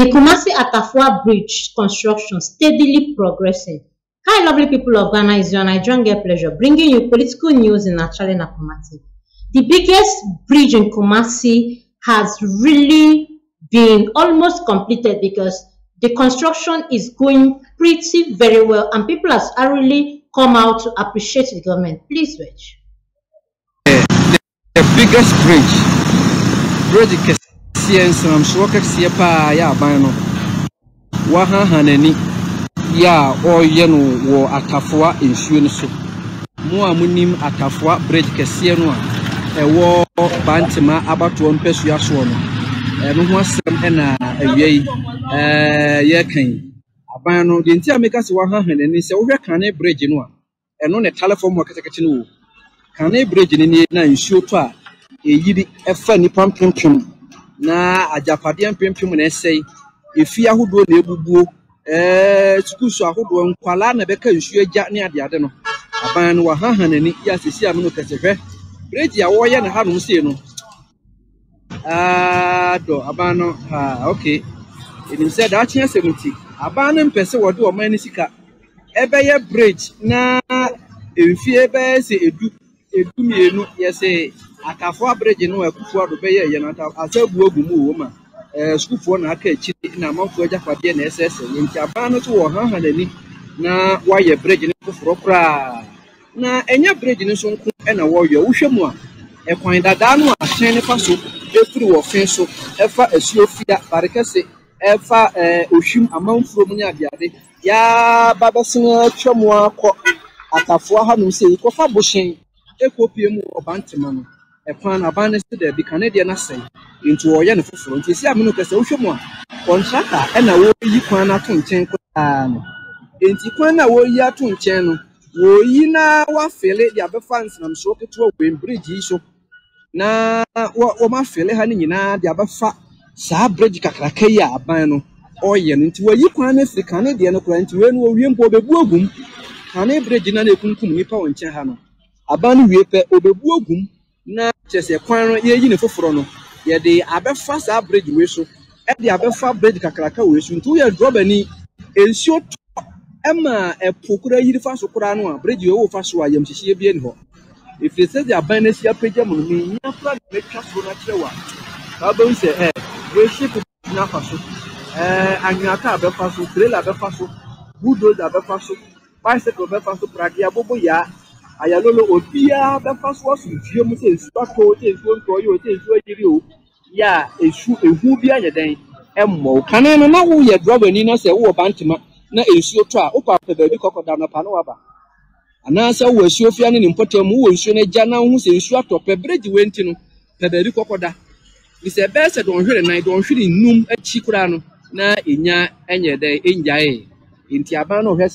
the Kumasi Atafoa Bridge construction steadily progressing. Hi, lovely people of Ghana, it's your Nigerian Get Pleasure, bringing you political news in Achale Nakumati. The biggest bridge in Kumasi has really been almost completed because the construction is going pretty very well and people have really come out to appreciate the government. Please, Rich. The, the biggest bridge, bridge kɛseɛ nsonamsoɔ kɛseɛ paa yɛ aban no wahaha n'ani yɛ a ɔreyɛ no wɔ atafoa nsuo no so. Mo a monim atafoa bridge kɛseɛ no a ɛwɔ bantema abatoɔ mpɛsua soɔ no ɛno ho asɛm ɛna awia yi ɛɛ yɛreka yi aban no deɛ nti a meka sɛ wahaha n'ani sɛ wohwɛ kane bridge no a ɛno na ɛtale fam hɔ ketekete no wɔ kane bridge no nie na nsuo tɔ a ɛyiri ɛfa nnipa mpempem na agyapadeɛ mpempem na ɛsɛe efi ahodoɔ na ebubuo. Ɛɛ sukuusu ahodoɔ nkwalaa na ɛbɛka nsuo agya ne adeade no. Aban no wahaha n'ani yɛ asesi a no kɛse hwɛ. Bridge a wɔreyɛ no hanom sei no. Aa aban no haa okay enim sɛ daakye asɛm nti aban no mpɛ sɛ wɔde ɔman no sika. Ɛbɛyɛ bridge na mfie bɛyɛ sɛ edu edu mmienu yɛsɛ akafoa bridge no akufoɔ ado bɛyɛ yɛ no asa bu agu mu wɔ mu a ɛɛ sukuufoɔ na aka akyiri na amanfoɔ agyapadeɛ na ɛsɛɛsɛ yɛ nti aban no nso wɔ haha n'ani na wayɛ bridge no foforɔ koraa. Na ɛnyɛ bridge no nso nko ɛna wɔreyɛ wohwɛ mu a ɛkwan dadaa no a ahyɛn no fa so efiri wɔ fin so ɛfa asuo fia barikɛse ɛfa ɛɛ ohwim amanfoɔ mu ne adeade yaaba bɛsen atwa mu akɔ. Atafoa hanom sɛ yikɔfa bohyɛn ekopie mu wɔ bantama no ɛkwan no aban no sɛ daabi kane deɛ no asɛe nti wɔreyɛ no foforɔ nti esi amino kɛsɛ wohwɛ mu a kɔntrata ɛna wɔreyi kwan no ato nkyɛn koraa no. Nti kwan no a wɔreyi ato nkyɛn no wɔreyi na wafele de abɛfa nsonamsoɔ ketewa wɔ bridge yi so. Na wɔ wɔn afele ha no nyinaa de abɛfa saa bridge kakraka yi a aban no ɔreyɛ no. Nti wɔyi kwan no afiri kane deɛ no koraa. Nti wei no wɔwie mpo ɔbɛbu agum. Kane bridge no na ekunkum nipa wɔ nkyɛn ha no aban no wie pɛ ɔbɛbu agum na kyerɛ sɛ kwan no yɛyi ne foforɔ no yɛde abɛfa saa bridge wei so ɛde abɛfa bridge kakraka wei so. Nti woyɛ drɔbani nsuo tɔ ɛma ɛpo koraa yiri fa so koraa no a bridge wei wɔ fa so a yamhyehyeɛ bi ani hɔ. Efiri sɛ de aban no asi apagya mu no menya koraa de mɛtwa soro no akyerɛ wo a saa bɛhu sɛ ɛ wɔahye po no afa so. Ɛɛ anweata abɛfa so trailer abɛfa so bulldozer abɛfa so bicycle bɛfa so pradeɛ abobo yaa ayalolo obiara bɛfa so ɔso nsuo mu sɛ nsuo atɔ o. Sɛ nsuo ntɔ yi o. Sɛ nsuo yiri o yɛ a esu ehu bi ayɛ dɛn o kane no na woyɛ drɔbani na sɛ wowɔ bantama na nsuo tɔ a wopɛ apɛ baabi kɔkɔ da nɔpa no waba anaasɛ wowɔ asuo fia ne ne mpɔtam mu wowɔ nsuo no agya na wohu sɛ nsuo atɔ pɛ berɛgye wei nti no pɛ baabi kɔkɔ da firi sɛ ɛbɛyɛ sɛ dɔnhwere nan dɔnhwere nnum akyi koraa no na ɛnya ɛnyɛ dɛn ɛngyae nti aban no ɔhwɛ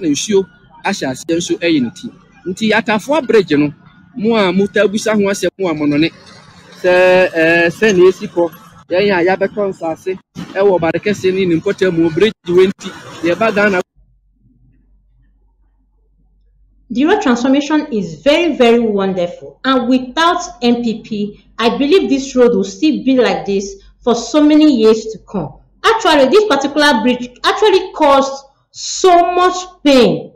na nsuo ahyɛ aseɛ nso ɛyɛ ne ti nti atafoa bridge no mo a motaa busa ho asɛm mo a sɛ ɛɛ sɛ na esi kɔ yɛn a yɛabɛtɔ nsase ɛwɔ barekɛse ne ne mpɔtam mu bridge wei nti yɛba ghana The road transformation is very, very wonderful. And without MPP, I believe this road will still be like this for so many years to come. Actually, this particular bridge actually caused so much pain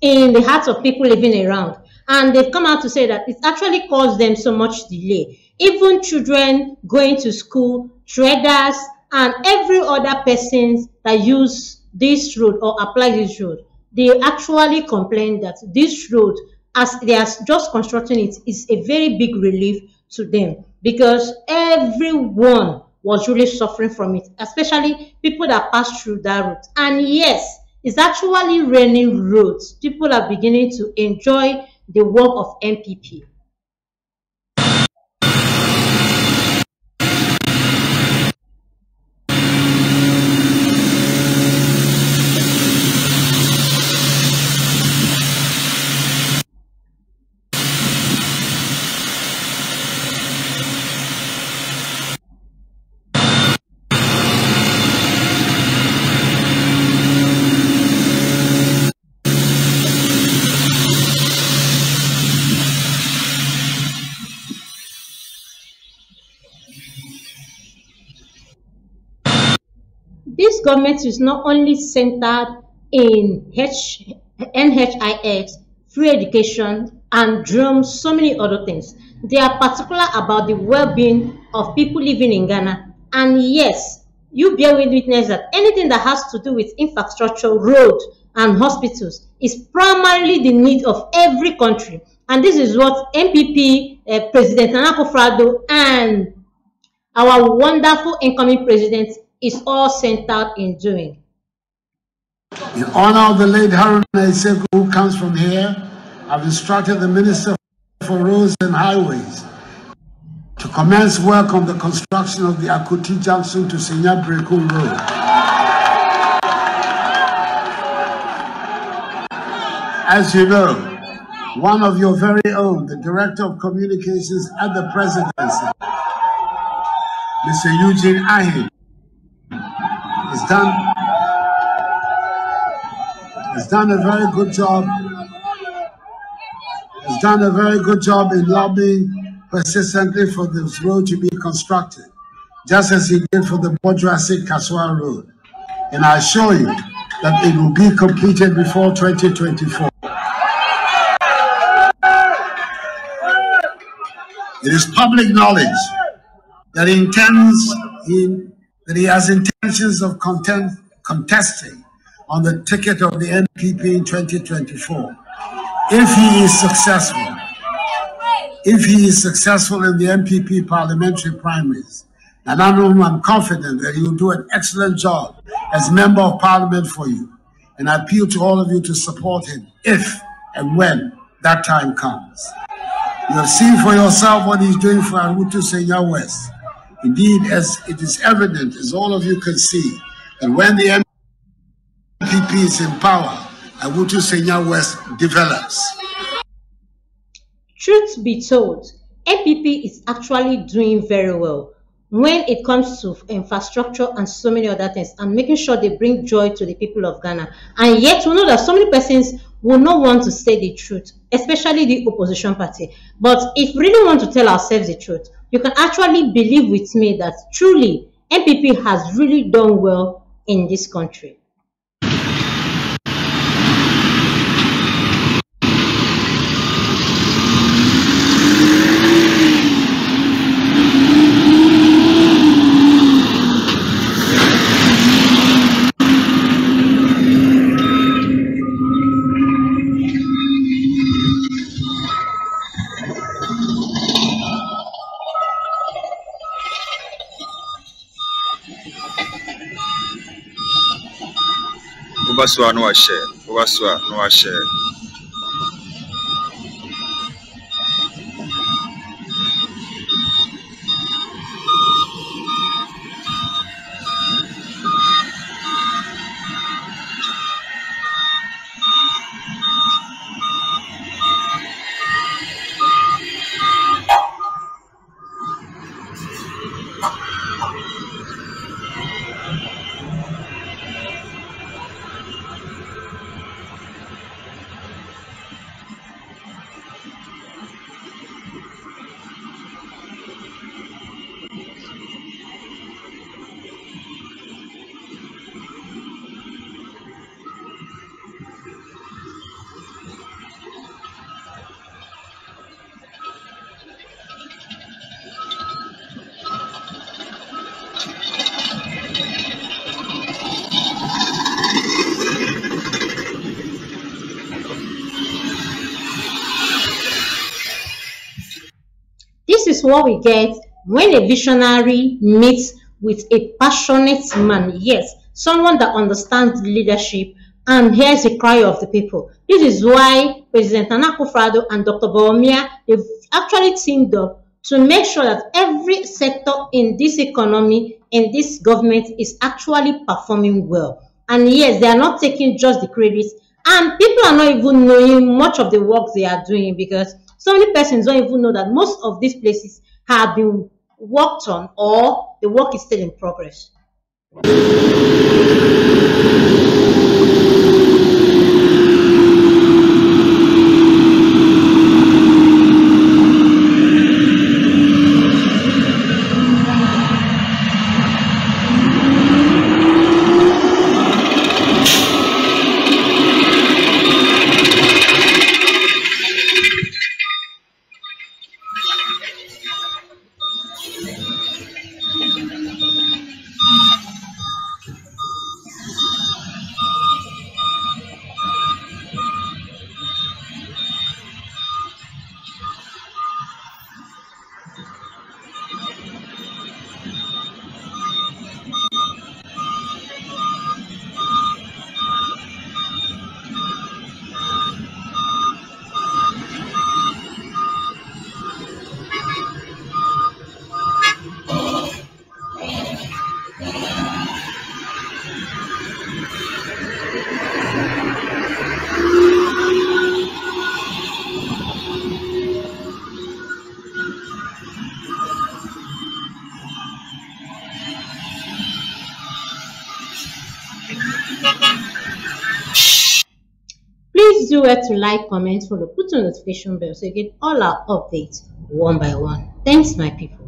in the hearts of people living around. And they've come out to say that it actually caused them so much delay. Even children going to school, traders, and every other persons that use this road or apply this road, they actually complain that this road, as they are just constructing it, is a very big relief to them because everyone was really suffering from it, especially people that pass through that route. And yes, it's actually raining roads. People are beginning to enjoy the work of NPP. This government is not only centered in H, NHIS, free education, and drums, so many other things. They are particular about the well-being of people living in Ghana. And yes, you bear with witness that anything that has to do with infrastructure, road, and hospitals is primarily the need of every country. And this is what NPP uh, President Nana Akufo-Addo and our wonderful incoming president is all centered in doing. In honor of the late Haruna Esseku, who comes from here, I've instructed the Minister for Roads and Highways to commence work on the construction of the Akuti Junction to Senya Breku Road. As you know, one of your very own, the Director of Communications at the Presidency, Mr. Eugene Arhin, has done, has done a very good job, has done a very good job in lobbying persistently for this road to be constructed, just as he did for the Bodrasic Kasoa Road. And I assure you that it will be completed before 2024. It is public knowledge that he intends he, that he has intentions of content, contesting on the ticket of the NPP in 2024. If he is successful, if he is successful in the NPP parliamentary primaries, and I'm confident that he will do an excellent job as member of parliament for you. And I appeal to all of you to support him if and when that time comes. You have seen for yourself what he's doing for Awutu Senya West. Indeed, as it is evident, as all of you can see, that when the NPP is in power, Awutu Senya West develops. Truth be told, NPP is actually doing very well when it comes to infrastructure and so many other things and making sure they bring joy to the people of Ghana. And yet we know that so many persons will not want to say the truth, especially the opposition party. But if we really want to tell ourselves the truth, you can actually believe with me that truly NPP has really done well in this country. Woba so a na wahyɛ woba is what we get when a visionary meets with a passionate man. Yes, someone that understands leadership and hears the cry of the people. This is why President Nana Akufo-Addo and Dr. Bawumia have actually teamed up to make sure that every sector in this economy, in this government is actually performing well. And yes, they are not taking just the credits and people are not even knowing much of the work they are doing because so many persons don't even know that most of these places have been worked on or the work is still in progress. Please do well to like, comment, follow, put on notification bell so you get all our updates one by one. Thanks, my people.